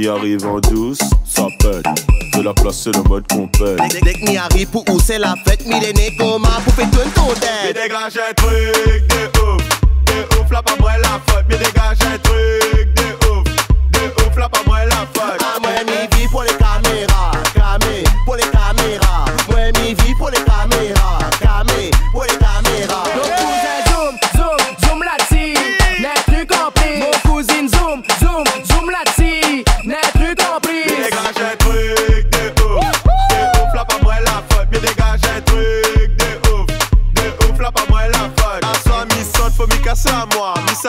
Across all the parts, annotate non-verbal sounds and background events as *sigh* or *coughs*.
m'y arrive en douce, ça pète. De la place, c'est le mode compète. Dès, dès que m'y arrive pour où c'est la fête, m'y les comment pour faire tout ton Mais dégage un truc de ouf, de ouf, là pas la faute. Mais dégage un truc de ouf, de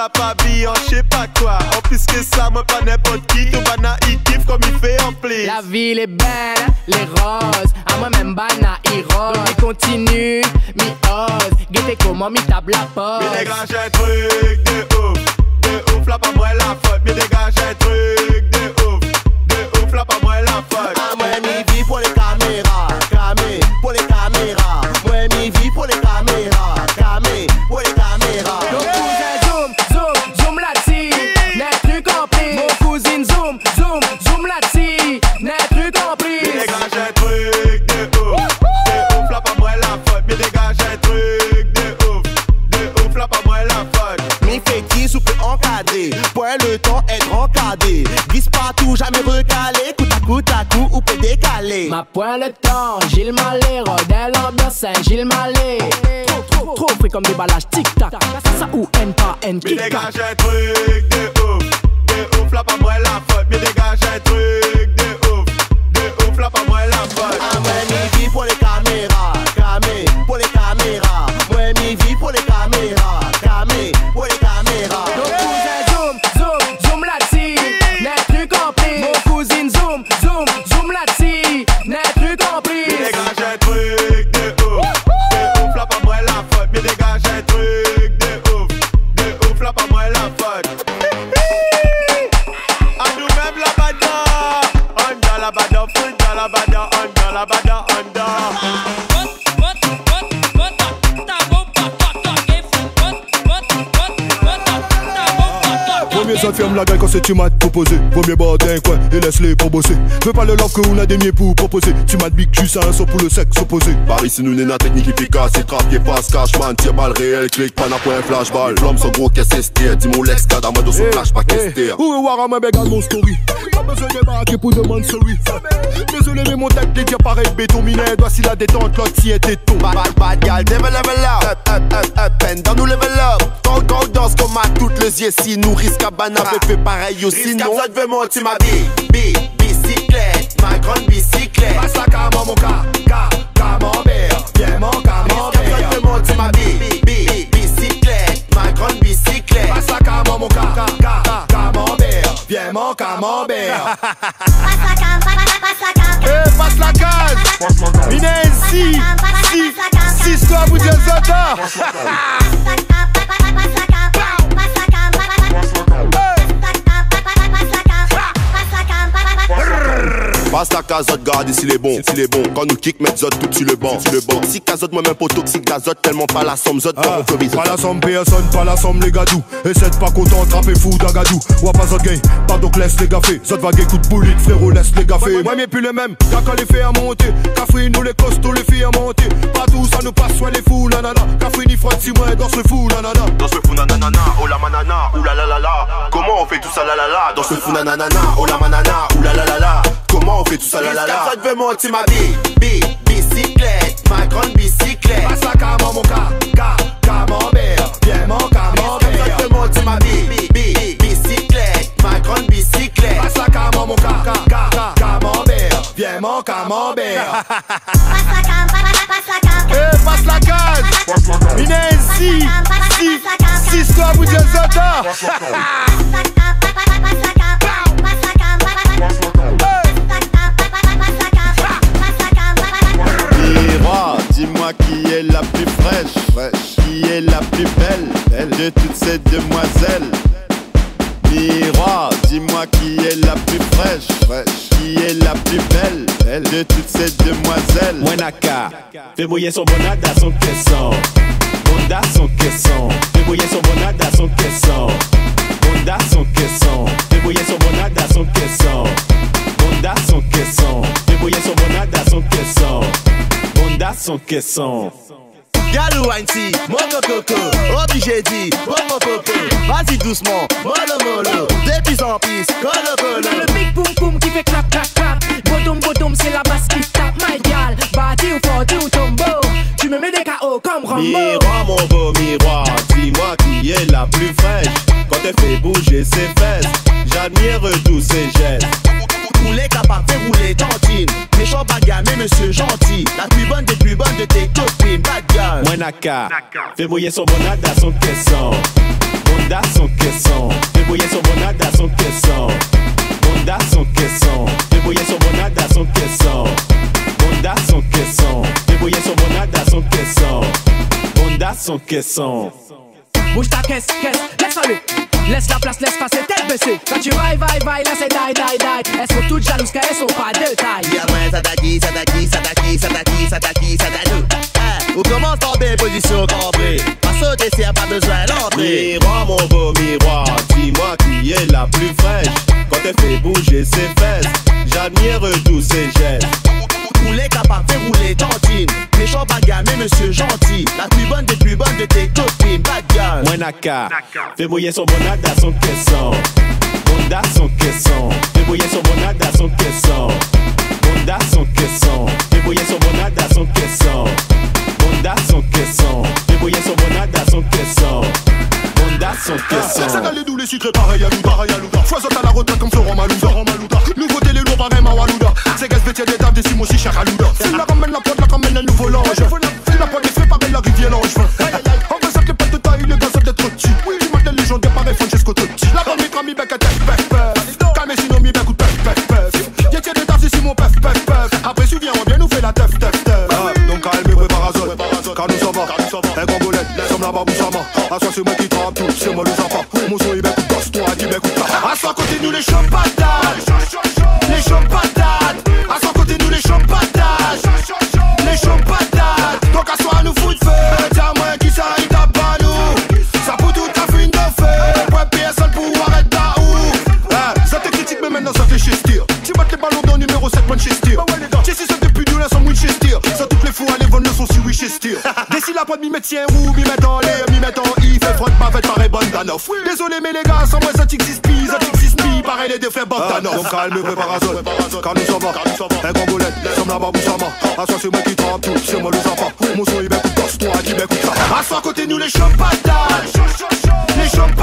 pas bien, en je sais pas quoi. En plus que ça, moi pas n'importe qui. Tout il kiffe comme il fait en pli. La ville est belle, les roses. À moi-même, bana, il rose. Il continue, mi ose. Guettez comment mi table la pause. Mais dégage un truc de ouf, de ouf, là pas moi la faute. Mais dégage un truc de ouf, de ouf, là pas moi la faute. Ah, moi, point le temps, Gilles Malé, Rodel l'ambiance Saint-Gilles Malé. Trop, trop, trop frais comme des ballages tic-tac. Ça ou N pas N Mais kick dégage un truc de ouf, de ouf, là pas moi la faute. Mais dégage un truc de ouf, de ouf, là pas moi la faute. Ah, moi m'y vis pour les caméras Camé, pour les caméras Moi m'y vis pour les caméras La gueule quand c'est tu m'as proposé Vaut mieux boire d'un coin et laisse-les pour bosser. Veux pas le love qu'on a des miens pour proposer. Tu m'as big juste un saut pour le sexe opposé. Paris, c'est nous, la technique efficace. C'est trap, y'a pas cash, man. Tire balle réel, clic, pas point flashball. L'homme, son gros, qu'est-ce que c'est? Dis mon lex, moi, de son flash, pas qu'est-ce que c'est? Où est Warren, mais regarde mon story? Pas besoin de débarquer pour demander sorry Désolé mais mon les dire pareil béton Minet doit si la détente l'autre si était tôt. Bad, bad, gal, level up. Up, up, up, up, and down, nous level up. Quand, quand, danse comme à yeux Si nous risque à banane, fait fait pareil aussi, non à veut monter ma bille, bille, bicyclette Ma grande bicyclette. Passe la cam mon cas, cas, camembert. Viens mon camembert. À veut monter ma bille, bicyclette Ma grande bicyclette. Passe la cam mon cas, cas, cas, camembert. Viens mon camembert. *laughs* Eh, passe la case Minet si, si, si, toi, vous dites ça Passe la casotte, garde ici les bons, s'il est bon. Quand nous kick, mettre zot tout sur le banc, sur le banc. Si casotte, moi même pas toxique, d'azote, tellement pas la somme, zot, comme on fait Pas la somme personne, pas la somme les gadous. Et c'est pas content, trapper fou d'un gadou Ou pas zot gain, pas donc laisse les gaffés Zot va gay coup de boulit, frérot laisse les gaffés Moi mais plus les mêmes, y'a qu'à les faire à monter. Café nous les costauds les filles à monter. Pas tout ça nous passe, soit les fous, nanana Café ni froid, si moi dans ce fou, nanana Dans ce fou nanana, oh la manana, oh la la la la. Comment on fait tout ça la la la? Dans ce fou nanana, oh la manana, oh la la la la. Comment on fait tout ça la la la? Risque à veut monter ma bille, bille, bicyclette Ma grande bicyclette. Passe la cam mon cas, cas, camembert. Viens mon camembert. À veut monter ma bille, bille, bicyclette Ma grande bicyclette. *laughs* Passe la cam mon cas, cas, cas, camembert. Viens mon camembert. Eh, passe la case Minet si, si, si, toi, vous dites *laughs* ça Miroir, dis-moi qui est la plus fraîche, qui est la plus belle, de toutes ces demoiselles? Miroir, dis-moi qui est la plus fraîche, qui est la plus belle, de toutes ces demoiselles? Moinaka, fais bouillir son bonada, son caisson. Bonda, son caisson. Fais bouillir son bonada, son son caisson. Galou Ainsi, Mono Coco, obligé dit, Momo Coco, vas-y doucement, mollo mollo, de plus en plus, colo colo. Le big boom boom qui fait clap clap clap. Botom botom c'est la basse qui tape. My gal, bâti ou forti ou tombeau. Tu me mets des KO comme Rambo. Miroir, mon beau miroir, dis-moi qui est la plus fraîche. Quand elle fait bouger ses fesses, j'admire tous ses gestes. Pas mais monsieur gentil. La plus bonne des plus bonnes de tes copines, bad girl. Moi naka, fais mouiller son bonada son caisson. Bonda son caisson, fais mouiller son bonada son caisson. Bonda son caisson, fais mouiller son bonada son caisson. Bonda son caisson, fais mouiller son bonada son caisson. Bonda son caisson. Bouge ta caisse, caisse, laisse aller. Laisse la place, laisse passer tête baissée. Quand tu vailles, vailles, vailles, là c'est die, die, die. Elles sont toutes jalouses car elles sont pas de taille. Y'a moins s'attaquer, s'attaquer, s'attaquer, s'attaquer, s'attaquer, s'attaquer. Eh, on commence en belle position cambrée. Pas sauter s'il y a pas besoin d'entrer. Miroir, mon beau miroir, dis-moi qui est la plus fraîche. Quand elle fait bouger ses fesses, j'admire tous ses gestes. Rouler capable de rouler tantine. Méchant pas mais monsieur gentil. La plus bonne des plus bonnes de tes copines, girl. Moi naka, fais mouiller son bonada son caisson. Bonda son caisson, fais mouiller son bonada son caisson. Bonda son caisson, fais mouiller son bonada son caisson. Bonda son caisson, fais mouiller son bonada son caisson. Bonda son Ça caisson. les doux, les sucrés, pareil à Louda, pareil à Louda. Foisote à la retraite comme Florent Malouda, Florent Malouda. Nouveauté, les lourds, pareil, Mawalouda. C'est gaz, métier d'étape, des simos, si cher à Louda. Si la ramène, la pote, la ramène un nouveau linge. La pote, est fait pareil, la rivière, l'ange. Petit. La bonne, mes Bogdanov. Désolé, mais les gars, sans moi, ça t'existe plus, ça t'existe plus. Pareil, les deux frères Bogdanov. Donc, calme, préparation. Car nous ça va, un gongolette, comme la baboussama. À soi, c'est moi qui trempe tout, c'est moi le zappa. Mon son, il bec ou gosse, toi, dis bec ou ta. À soi, côté nous, les chocs patates. Les chocs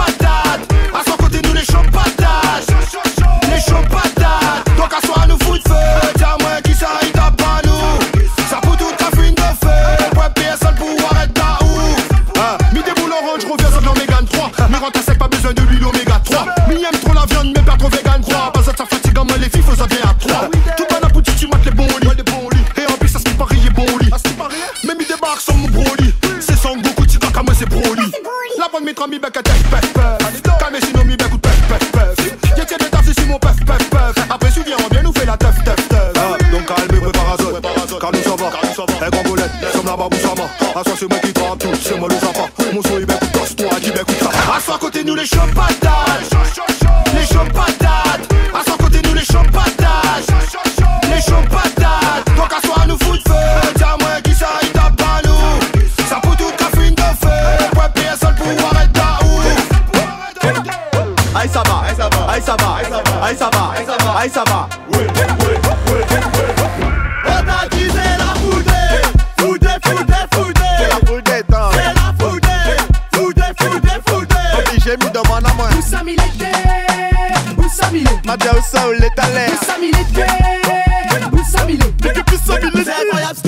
Aïe ça va, aïe ça va, aïe ça va, aïe ça va, aïe ça va. On t'a dit c'est la foudée. Foudée, foudée, foudée. C'est la temps, C'est la foudée. Foudée, foudée, foudée. obligé me demande à moi. Où ça milité Où ça milité Ma dia où ça où l'étalère? Où ça milité Où ça milité C'est incroyable.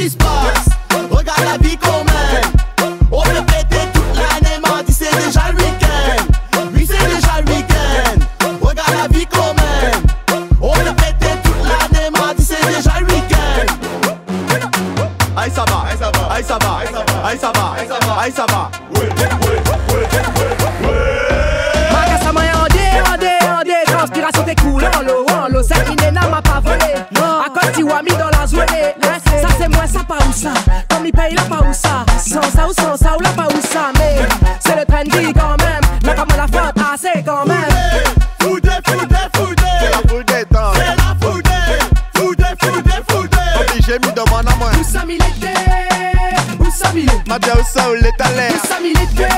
Ma dia où ça où l'est allé Où ça milité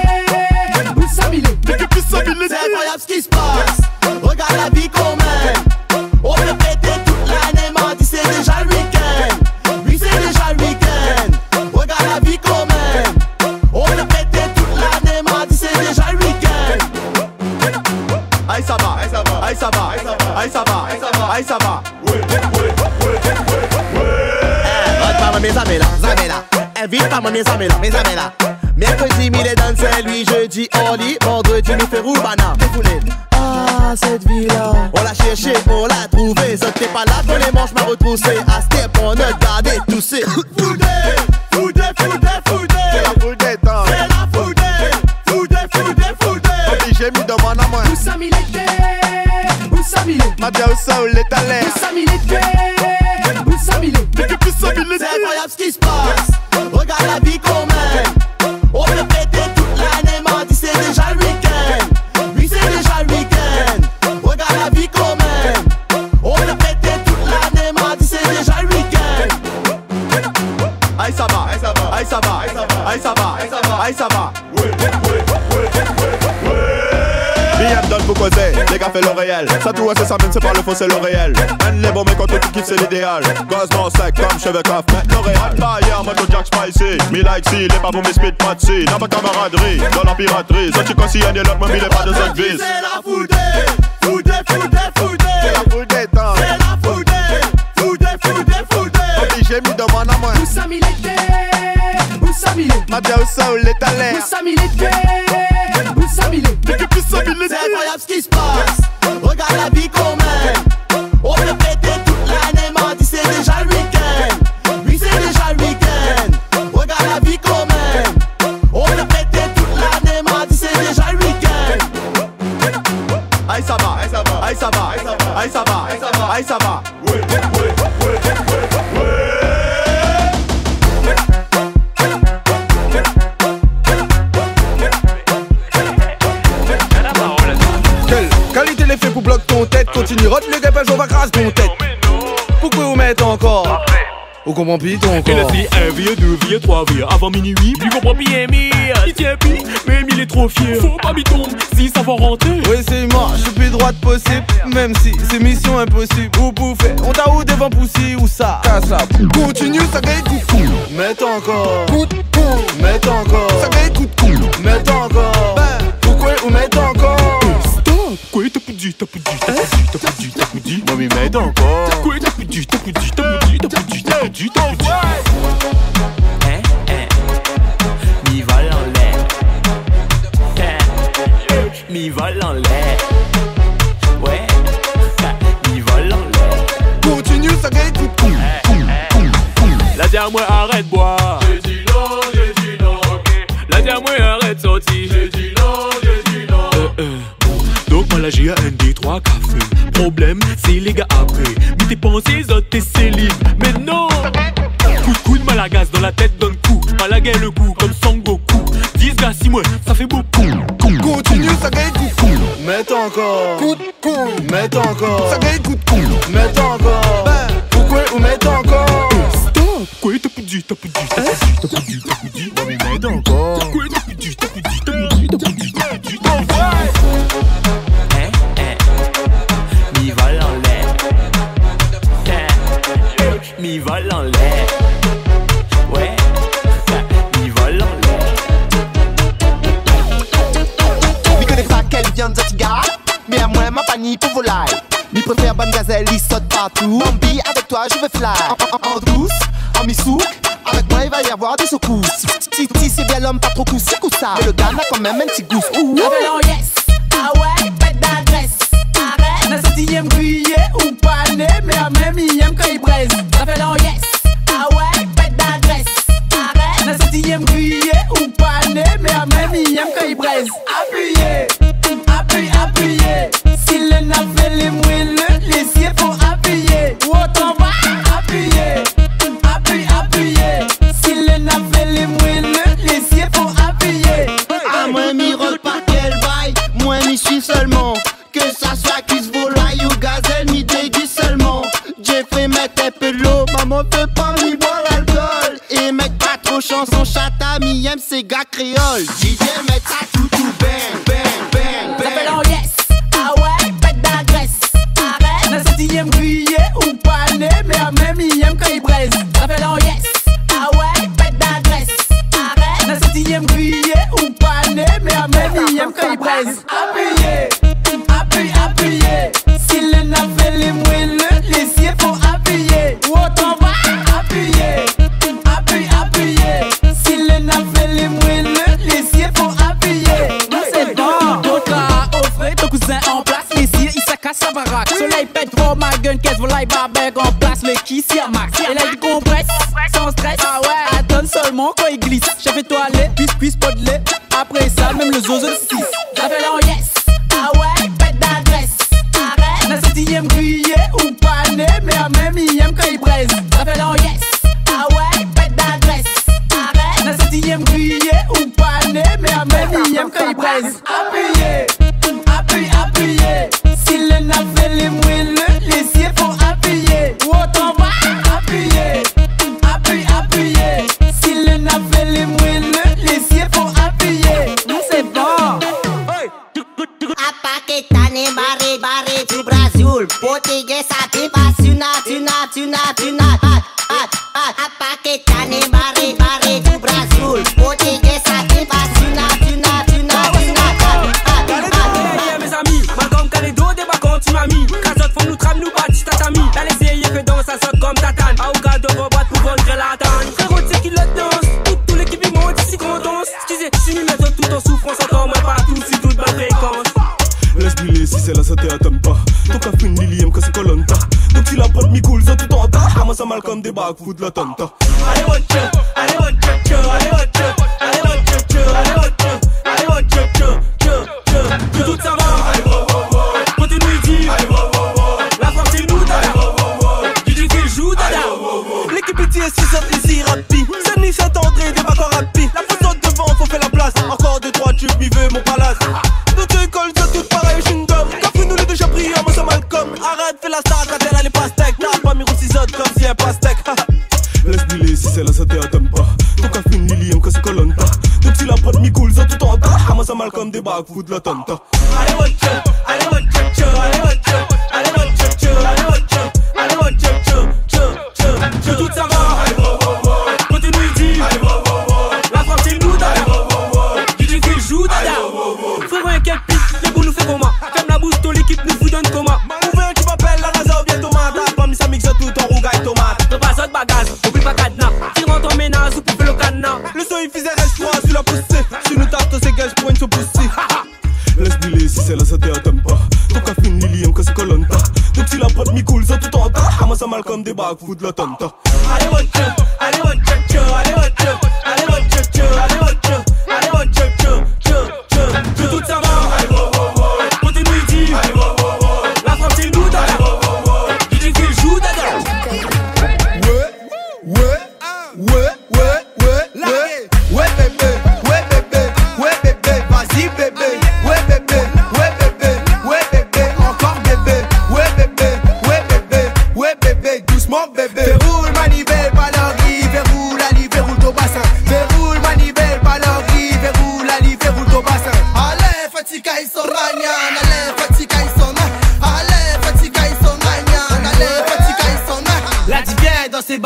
Où ça milité Que plus ça milité C'est incroyable ce qui se passe. Regarde la vie qu'on mène. On peut péter toute l'année, mardi c'est déjà le week-end. Oui, c'est déjà le week-end. Regarde la vie qu'on mène. On peut péter toute l'année, mardi c'est déjà le week-end. Aïe ça va, aïe ça va, aïe ça va, aïe ça va, aïe ça va. Vote pas moi mes amis là, amis là. Invite pas mes amis retroussé. À step, on a gardé. *coughs* Foudé, foudé, foudé, foudé. C'est la des temps C'est la foudé, foudé, foudé, foudé. Mis Où ça Où ça où ça où l'est allé Où ça Où ça C'est incroyable ce qui se passe. Regarde la vie qu'on réel. Ça tout c'est ça même c'est pas le faux c'est le réel. Man les bons mais quand tu kiffes c'est l'idéal. Gaz non sec comme cheveux coff mais L'Oréal moto Jack Spicy. Me like si, les pas pour mes speed si. N'a pas camaraderie, dans la piraterie. Ça tu consignes l'autre mais il est pas de cette vis C'est la foudée, foudée, foudée, foudée. C'est la temps C'est la foudée, foudée, foudée, foudée. Obligé mis de moi à moi Où ça milité Où ça milité Ma dia où ça où Où ça milité Où ça milité Que plus ça milité C'est incroyable ce qui se passe. Regarde la vie qu'on Vous comprenez pas Il encore dit un vieux, deux vieux, trois vieux. Avant minuit, lui comprend bien Emile. Il tient pis, mais Emile est trop fier Faut pas m'y tomber, si ça va rentrer. Oui c'est mort, je suis plus droite possible Même si c'est mission impossible. Vous bouffez, on t'a où devant poussi ou ça? Casse la Continue, ça gagne coup de Mets encore. Coup de Mets encore. Ça gagne coup de Mets encore pas dit Hein, hein. Mi vol en l'air. Hein. Mi vol en l'air. Ouais. Mi vol en l'air. Continue, ça gagne coup de cou La dernière arrête boire J'ai dit non, j'ai dit non La dernière arrête sortir J'ai dit non, j'ai dit non Donc moi trois cafés Problème c'est les gars après. Mais tes pensées autres t'es célib Mais non. Coup de coup de malagas dans la tête donne coup. Malaga le coup comme Sangoku 10 gars 6 mois ça fait beaucoup. Continue, ça gagne coup de cou Mets encore. Coup de cou. Mets encore. Ça gagne coup de cou Mets encore. Ben, pourquoi vous mettez encore? Stop. Quoi t'as pas dit, t'as pas dit, t'as pas dit, t'as pas dit, t'as m'y mets encore. Quoi t'as pas dit, t'as pas dit, partout. Bambi, avec toi je veux fly. En, en- en douce, en mi-souk Avec moi il va y avoir des secousses. Si, si c'est bien l'homme, pas trop coussi ça. Mais le gars n'a quand même un petit goût Ouh. Yes. Ah ouais, faites d'adresse. Arrête. Cette il aime griller ou paner Mais à même il aime quand il braise. L'en yes. Ah ouais, faites d'adresse. Arrête. Cette il aime griller ou paner Mais à même il aime quand il braise. Appuyez, frais, mettre un peu de l'eau. Maman peut pas m'y boire l'alcool. Et mec, pas trop chanson, chat, ami, aime ces gars créoles. Miami, aime quand il braise. Ça fait long, yes. I don't the bag food la tanta. Want you, I don't want you. Malcolm débarque, fout de la tonte. Allez, what allez, allez, what allez, what allez, what allez, what allez, La France, nous, tu fais joue, un les boules nous fait la bouche, l'équipe nous fout la NASA ou bien tomate. Pas mis ça mixe tout en rougaille tomate. Pas ça. comme des bafous de l'automne. Allez, mon chum,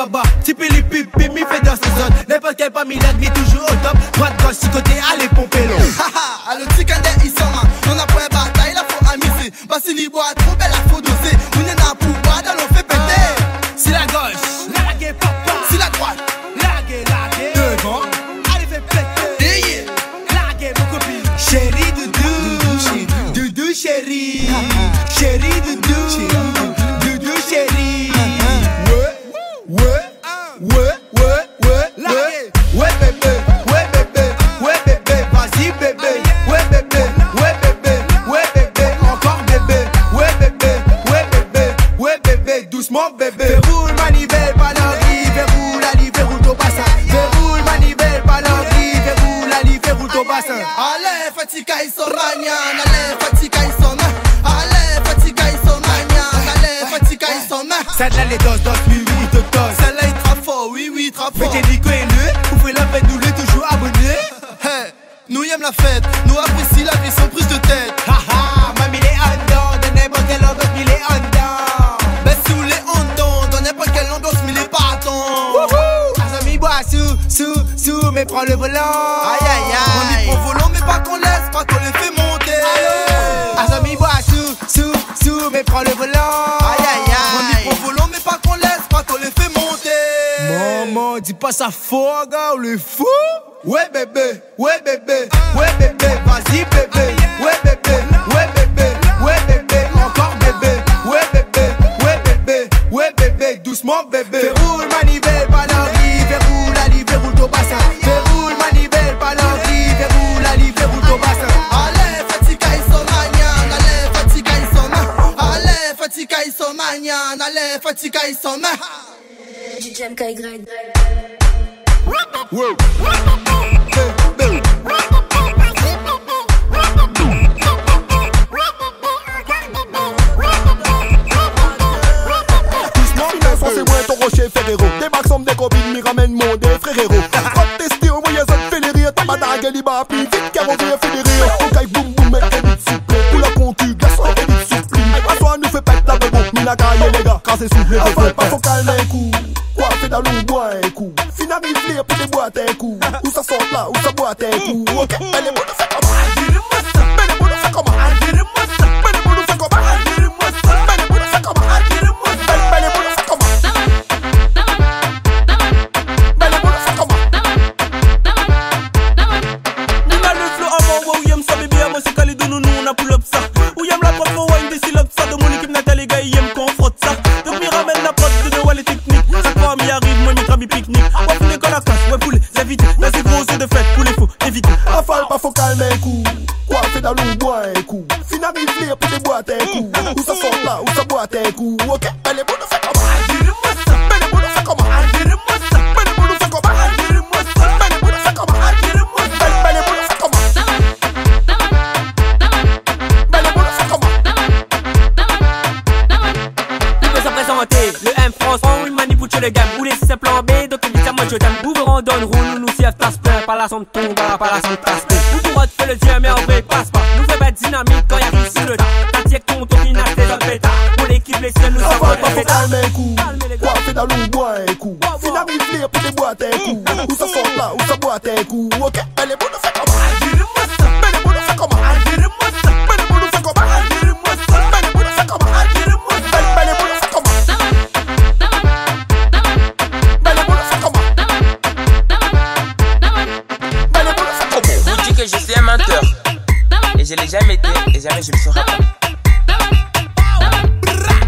baba, tipé les pipes, mi fait dans ses zones. N'importe quel pas mi toujours au top. Droite, gauche, six côté, allez pomper l'eau. *laughs* Haha, rapport. Vétélico et nous, ouvrez la fête, nous les toujours abonnés. Hey, Nous y aime la fête, nous apprécie la vie sans prise de tête. Haha, mamie les andons, de n'importe quelle ambiance, mille les andons Ben sous les andons, dans n'importe quelle ambiance, mille les partons Wouhou, amis bois sous, sous, sous, mais prends le volant. Maman, dis pas ça faux, gars, on est fou. Ouais bébé, ouais bébé, ouais bébé, vas-y bébé, ouais bébé, ouais bébé, ouais bébé, encore bébé, ouais bébé, ouais bébé, ouais bébé, doucement bébé. Verroule manivelle, pas l'envie, verroule livre, verroule ton bassin. Verroule manivelle, pas l'envie, verroule livre, verroule ton bassin. Allez, fatica ils sont allez, fatica ils sont ma. Allez, fatica ils sont allez, fatica ils sont ma. DJMKY. Rocher Ferrero, des Maxime, des pique-nique. Ouais, faut l'école à casse, ouais, poulet, c'est vite. Là, c'est gros, c'est de fête, poulet, faut éviter. Rafale pas faut calmer un coup Quoi fait dans l'eau bois un coup Fin arrive pour des boîtes un coup Où ça sort là Où ça boite un coup Ok Elle est bonne fait jamais je serai pas.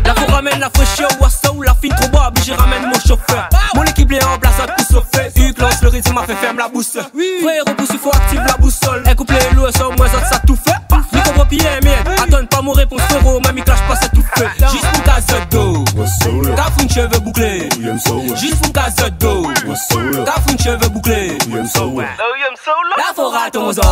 La faut ramène la fraîcheur, ou la fine trop bois, j'y ramène mon chauffeur. Mon équipe est en place, à tout sauf fait. Hugues lance le rythme, m'a fait ferme la boussole. Frère, repousse, il faut active la boussole. Elle coupe les loups, sans moi, ça, ça tout fait. Ni comprends pied, mienne. Attends pas mon réponse, frérot. Mamie clash pas, ça tout fait. Juste pour ta d'eau. T'as fou une cheveux bouclés. Juste pour ta d'eau. T'as fou une cheveux bouclés. La forêt ton zol.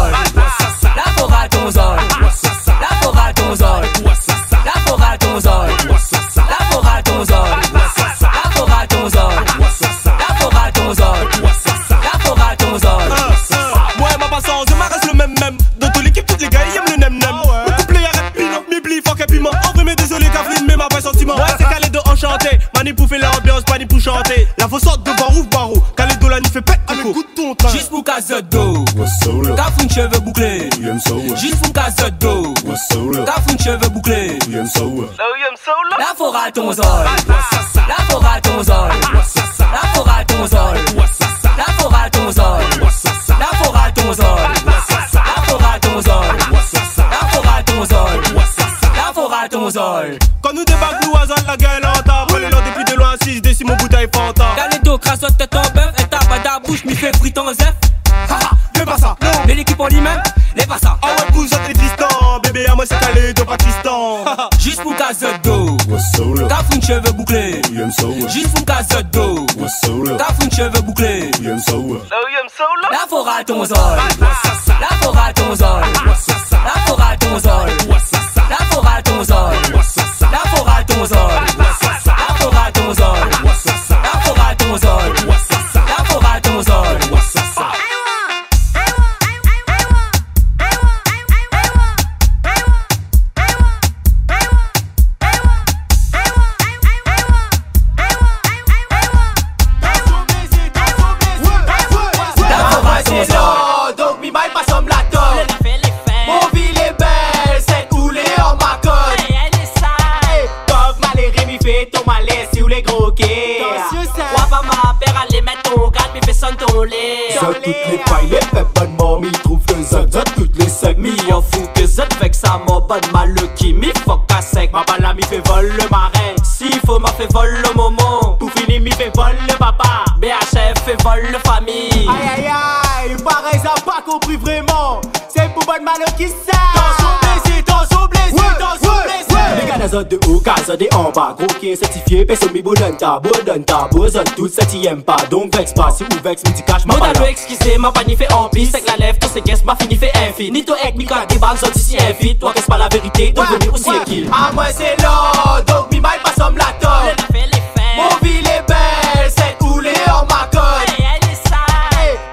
De ton train. Juste pour d'eau. T'as fou une cheveux bouclés. Juste pour d'eau. T'as fou une cheveux bouclés. La forêt ton zol. La forêt ton zol. La forêt ton zol. La forêt ton zol. La forêt ton zol. La forêt ton zol. La forêt ton zol. La forêt ton zol. Quand nous débarquons, nous, la gueule en l'ordre depuis de loin, 6 décimes, bouteille fanta. Tête frite en zef. Haha, ça, non. Mais l'équipe en lui-même, les pas ça. Ah ouais, vous êtes distant. Bébé, à moi, c'est Calédo, Pakistan. Juste pour ta d'eau. T'as fou une cheveux bouclés. Juste pour ta d'eau. T'as fou une cheveux bouclés. La forêt ton zol. La forêt ton zol. Personne mi boudon ta tout ça t'y aime pas Donc vex pas, si ou vex, me dit cash ma excusez, ma pani fait en la lèvre, tous ces guests, ma fini fait infini. Ni toi, avec mi quand des balles, sorti si invite. Toi, qu'est-ce pas la vérité, donc venir aussi équipe. Ah moi c'est là, donc mi mal pas somme la Mon ville est belle, c'est où les en ma colle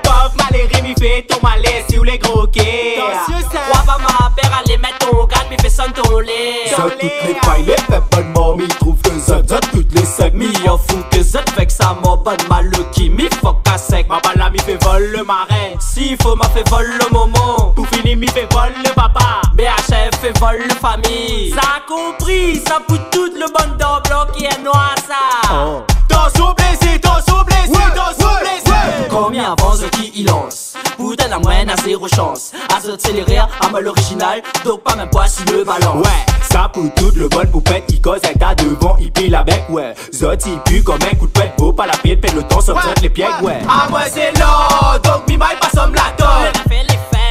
Pauvre malheureux, mi fait ton malaise, si ou les gros quais. Attention, ça. Wa pas ma père, aller mettre ton cadre, mi fait son ton lait. Ça toutes les failles, les fait bonnement Mi trouve que Z, Z toutes les secs Mi en fou que Z fait que ça m'en bonne mal le qui Mi fuck à sec. Ma balle mi fait vol le marin S'il faut m'a fait vol le moment Pour finir mi fait vol le papa. BHF fait vol le famille. Ça a compris, ça pour tout le bon blanc qui est noir, ça. Tension blessé, tension blessé, tension blessé. Combien avance qui il lance? Putain la moyenne a zéro chance. À accélérer à mal original Donc pas même pas si le balance Ouais ça pour tout le bon poupette qui cause un tas devant il pile la bec ouais. Zot il pue comme un coup de pète beau pas la pied pète le temps sur les pieds ouais. Ah moi c'est là, donc mi mal pas somme la tonne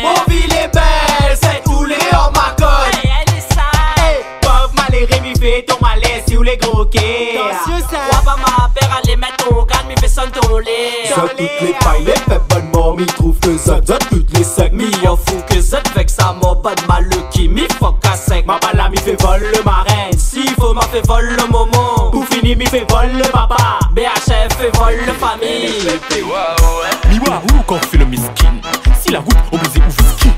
Mon ville est belle, c'est où les en ma colle Pauvre malheureux, mi fait ton malaise, si ou les gros quais. Attention, ça. Wa pas ma père, aller mettre ton cadre, mi fait son ton lait. Zot toutes les fait vol le moment Pour finir mi fait vol le papa. BHF fait vol le famille. Miwa, où quand on fait le miskin. Si la route obligé ou fait ski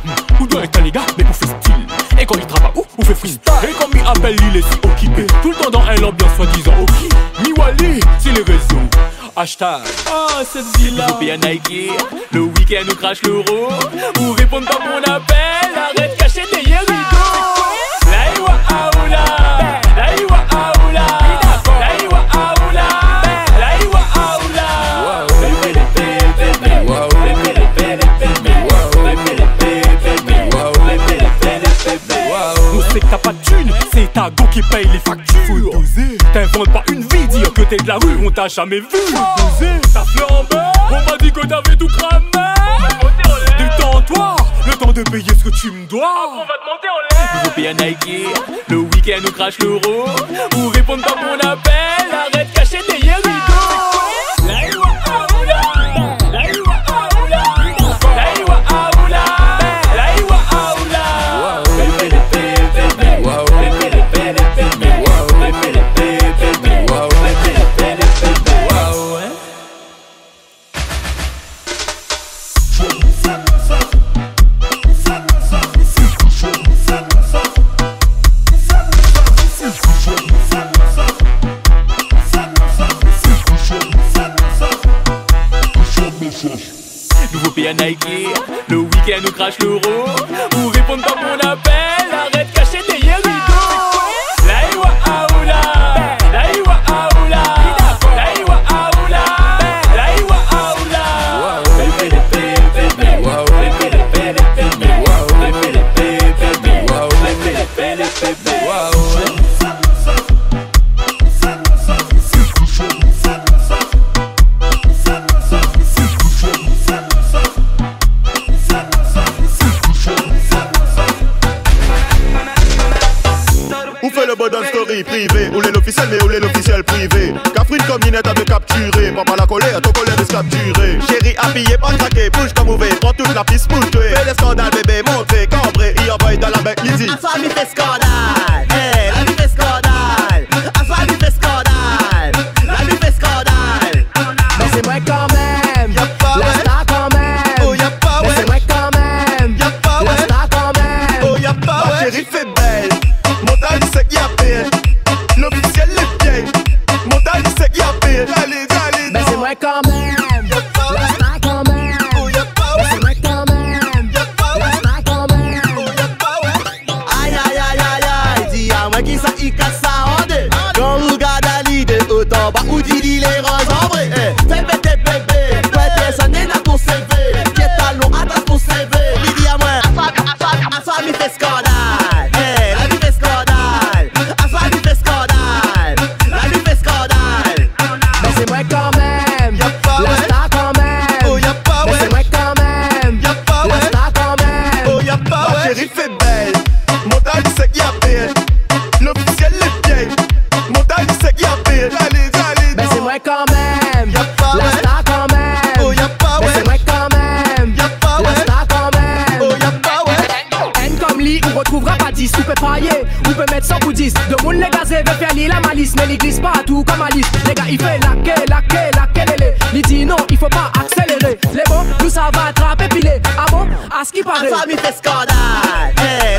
Ou doit être les gars, mais on fait style. Et quand il travaille, où on fait freestyle. Et quand mi appelle, il est si occupé. Tout le temps dans un ambiance soi-disant ok. Miwali, c'est les réseaux. Hashtag. Ah, cette bien Nike. Le week-end, on crache l'euro. Ou répondre pas mon appel Arrête caché derrière rideau Laïwa aoula go qui paye les factures. T'inventes pas une vie, dire que t'es de la rue, on t'a jamais vu. T'as flambé, on m'a dit que t'avais tout cramé. Détends-toi, le temps de payer ce que tu me dois. on va te monter en l'air. Nouveau Nike, le week-end on crache l'euro. Ou répondre pas mon appel, arrête cacher derrière rideau. Nike, le week-end on crache l'euro. Ou répondre pas mon appel, Prends fait pailler On peut mettre 100 ou 10 De monde les gazés veut faire ni la malice. Mais glisse pas tout comme Alice. Les gars il fait la quai, la quai, la quai Il dit non il faut pas accélérer. Les bons nous ça va attraper pilé Ah bon? À ce qui paraît. La famille fait scandale. Hey,